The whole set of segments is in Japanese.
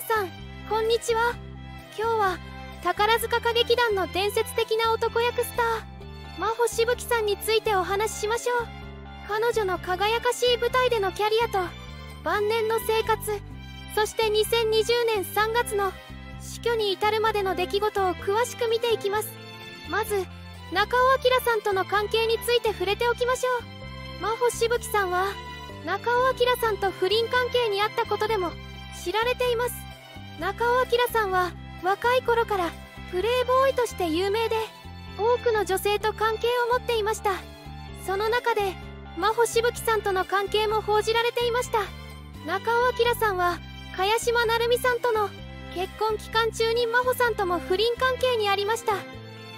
さんこんにちは。今日は宝塚歌劇団の伝説的な男役スター真帆しぶきさんについてお話ししましょう。彼女の輝かしい舞台でのキャリアと晩年の生活そして2020年3月の死去に至るまでの出来事を詳しく見ていきます。まず中尾明さんとの関係について触れておきましょう。真帆しぶきさんは中尾明さんと不倫関係にあったことでも知られています。中尾明さんは若い頃からプレイボーイとして有名で多くの女性と関係を持っていました。その中で真帆しぶきさんとの関係も報じられていました。中尾明さんは茅島成美さんとの結婚期間中に真帆さんとも不倫関係にありました。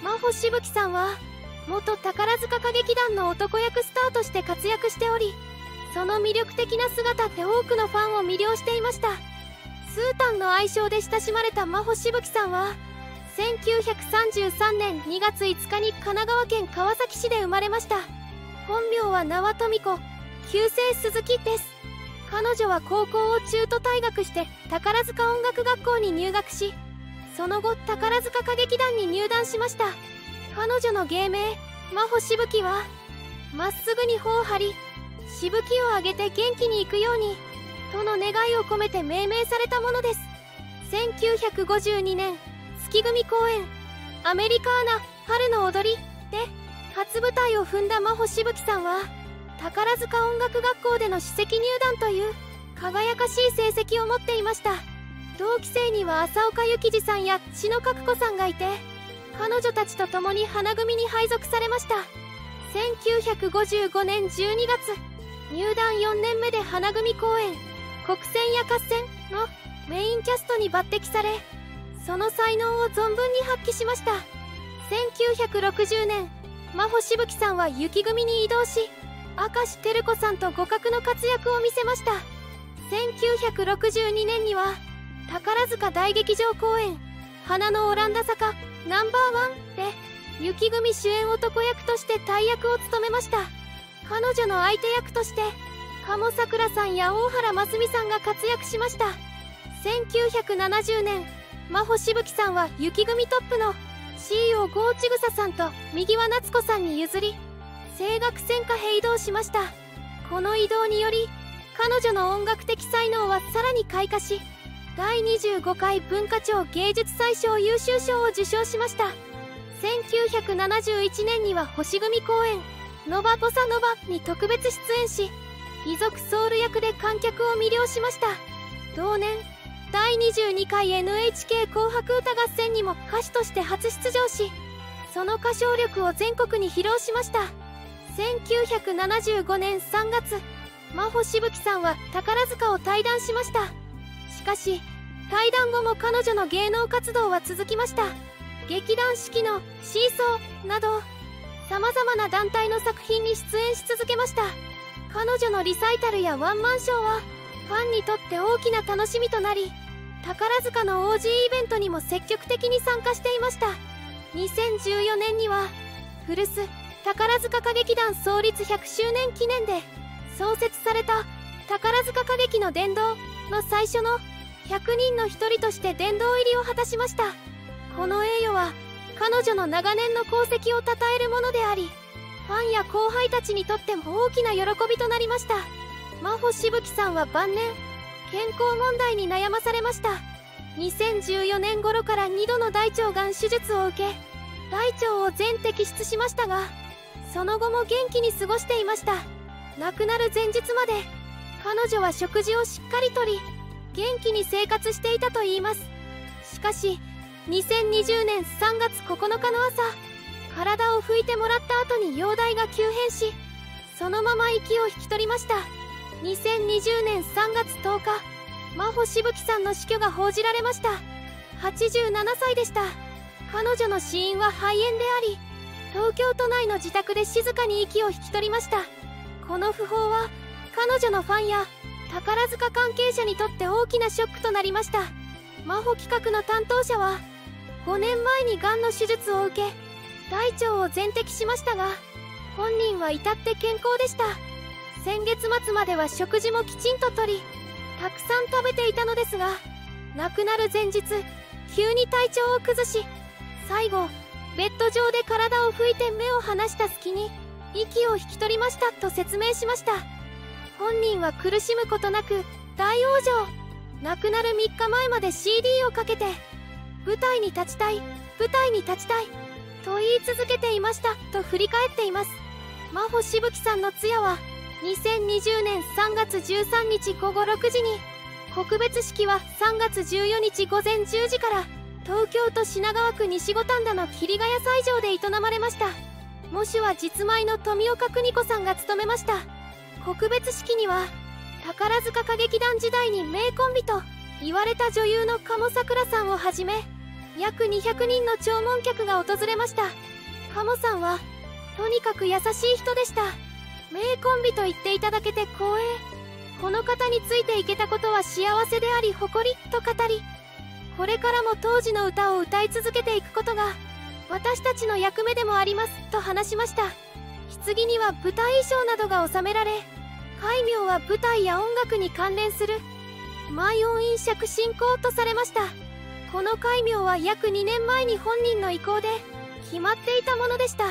真帆しぶきさんは元宝塚歌劇団の男役スターとして活躍しておりその魅力的な姿って多くのファンを魅了していました。スータンの愛称で親しまれた真帆しぶきさんは1933年2月5日に神奈川県川崎市で生まれました。本名は縄富子旧姓鈴木です。彼女は高校を中途退学して宝塚音楽学校に入学しその後宝塚歌劇団に入団しました。彼女の芸名真帆しぶきはまっすぐに頬を張りしぶきを上げて元気に行くようにとの願いを込めて命名されたものです。1952年月組公演アメリカーナ春の踊りで初舞台を踏んだ真帆しぶきさんは宝塚音楽学校での首席入団という輝かしい成績を持っていました。同期生には浅岡幸二さんや篠角子さんがいて彼女たちと共に花組に配属されました。1955年12月入団4年目で花組公演「国戦や合戦」のメインキャストに抜擢されその才能を存分に発揮しました。1960年真帆しぶきさんは雪組に移動し明石照子さんと互角の活躍を見せました。1962年には宝塚大劇場公演「花のオランダ坂ナンバーワン」で雪組主演男役として大役を務めました。彼女の相手役として鴨さくらさんや大原真澄さんが活躍しました。1970年真帆しぶきさんは雪組トップの CEO ゴーチグサさんと右輪夏子さんに譲り声楽専科へ移動しました。この移動により彼女の音楽的才能はさらに開花し第25回文化庁芸術祭賞優秀賞を受賞しました。1971年には星組公演「ノバ・ボサノバ」に特別出演し遺族ソウル役で観客を魅了しました。同年第22回 NHK 紅白歌合戦にも歌手として初出場しその歌唱力を全国に披露しました。1975年3月真帆しぶきさんは宝塚を退団しました。しかし退団後も彼女の芸能活動は続きました。劇団四季の「シーソー」などさまざまな団体の作品に出演し続けました。彼女のリサイタルやワンマンショーはファンにとって大きな楽しみとなり宝塚の OG イベントにも積極的に参加していました。2014年には古巣宝塚歌劇団創立100周年記念で創設された宝塚歌劇の殿堂の最初の100人の一人として殿堂入りを果たしました。この栄誉は彼女の長年の功績を称えるものでありファンや後輩たちにとっても大きな喜びとなりました。真帆しぶきさんは晩年健康問題に悩まされました。2014年頃から2度の大腸がん手術を受け大腸を全摘出しましたがその後も元気に過ごしていました。亡くなる前日まで彼女は食事をしっかりとり元気に生活していたといいます。しかし2020年3月9日の朝体を拭いてもらった後に容体が急変しそのまま息を引き取りました。2020年3月10日真帆しぶきさんの死去が報じられました。87歳でした。彼女の死因は肺炎であり東京都内の自宅で静かに息を引き取りました。この訃報は彼女のファンや宝塚関係者にとって大きなショックとなりました。真帆企画の担当者は5年前にがんの手術を受け大腸を全摘しましたが本人は至って健康でした。先月末までは食事もきちんととりたくさん食べていたのですが亡くなる前日急に体調を崩し最後ベッド上で体を拭いて目を離した隙に息を引き取りましたと説明しました。本人は苦しむことなく大往生。亡くなる3日前まで CD をかけて舞台に立ちたい舞台に立ちたいと言い続けていましたと振り返っています。真帆しぶきさんの通夜は2020年3月13日午後6時に告別式は3月14日午前10時から東京都品川区西五反田の桐ヶ谷斎場で営まれました。喪主は実前の富岡邦子さんが務めました。告別式には宝塚歌劇団時代に名コンビと言われた女優の鴨さくらさんをはじめ約200人の弔問客が訪れました。鴨さんはとにかく優しい人でした。名コンビと言っていただけて光栄。この方についていけたことは幸せであり誇りと語りこれからも当時の歌を歌い続けていくことが私たちの役目でもありますと話しました。棺には舞台衣装などが収められ戒名は舞台や音楽に関連する舞音飲釈進行とされました。この戒名は約2年前に本人の意向で決まっていたものでした。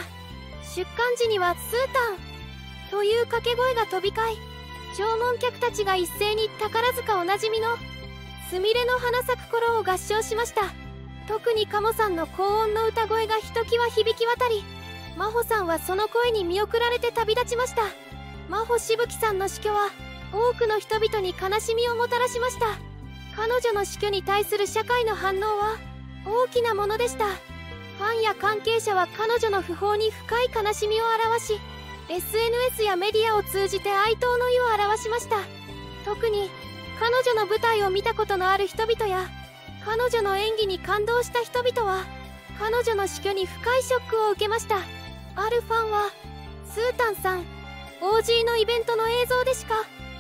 出棺時にはスータンという掛け声が飛び交い弔問客たちが一斉に宝塚おなじみのすみれの花咲く頃を合唱しました。特に鴨さんの高音の歌声がひときわ響き渡り真帆さんはその声に見送られて旅立ちました。真帆しぶきさんの死去は多くの人々に悲しみをもたらしました。彼女の死去に対する社会の反応は大きなものでした。ファンや関係者は彼女の訃報に深い悲しみを表し SNS やメディアを通じて哀悼の意を表しました。特に彼女の舞台を見たことのある人々や彼女の演技に感動した人々は彼女の死去に深いショックを受けました。あるファンはスータンさん OG のイベントの映像でしか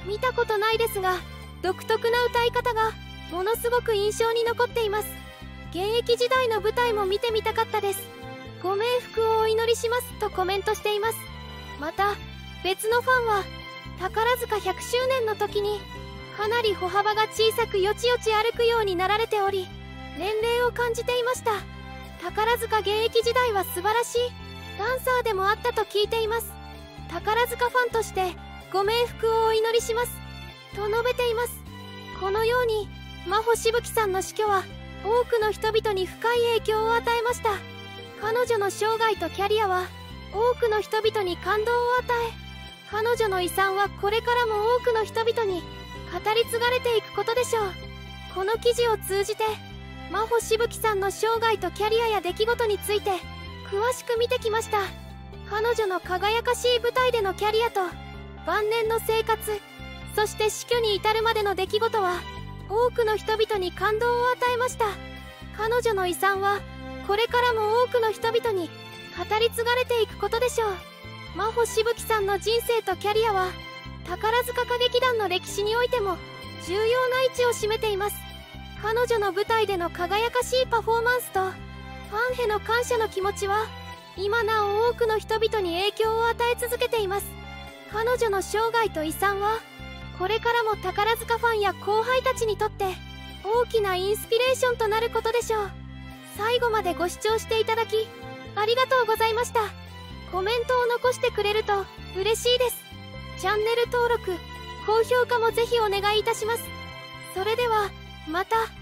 見たことないですが独特な歌い方がものすごく印象に残っています。現役時代の舞台も見てみたかったです。ご冥福をお祈りしますとコメントしています。また別のファンは宝塚100周年の時にかなり歩幅が小さくよちよち歩くようになられており年齢を感じていました。宝塚現役時代は素晴らしいダンサーでもあったと聞いています。宝塚ファンとしてご冥福をお祈りしますと述べています。このように真帆しぶきさんの死去は多くの人々に深い影響を与えました。彼女の生涯とキャリアは多くの人々に感動を与え彼女の遺産はこれからも多くの人々に語り継がれていくことでしょう。この記事を通じて真帆しぶきさんの生涯とキャリアや出来事について詳しく見てきました。彼女の輝かしい舞台でのキャリアと晩年の生活そして死去に至るまでの出来事は多くの人々に感動を与えました。彼女の遺産はこれからも多くの人々に語り継がれていくことでしょう。真帆しぶきさんの人生とキャリアは宝塚歌劇団の歴史においても重要な位置を占めています。彼女の舞台での輝かしいパフォーマンスとファンへの感謝の気持ちは今なお多くの人々に影響を与え続けています。彼女の生涯と遺産はこれからも宝塚ファンや後輩たちにとって大きなインスピレーションとなることでしょう。最後までご視聴していただきありがとうございました。コメントを残してくれると嬉しいです。チャンネル登録高評価もぜひお願いいたします。それではまた。